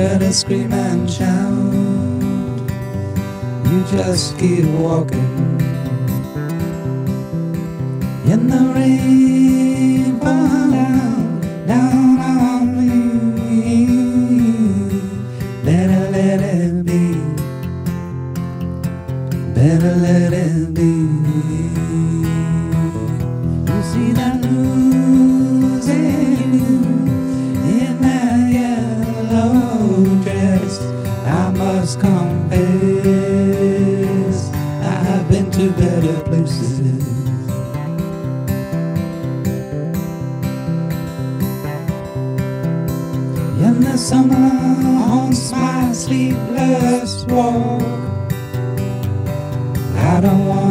better scream and shout. You just keep walking. In the rain, fall down, down on me. Better let it be. Better let it be. You see that losing must confess, I have been to better places. In the summer haunts my sleepless walk. I don't wanna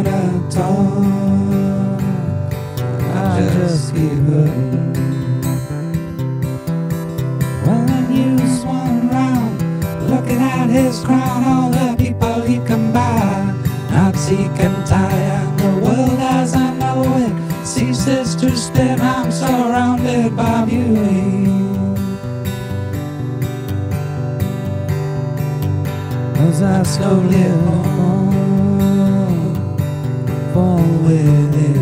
crown, all the people he come by, not seek and the world as I know it ceases to spin. I'm surrounded by beauty. As I slowly fall within.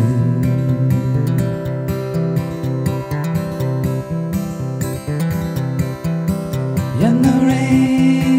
In the rain,